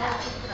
that.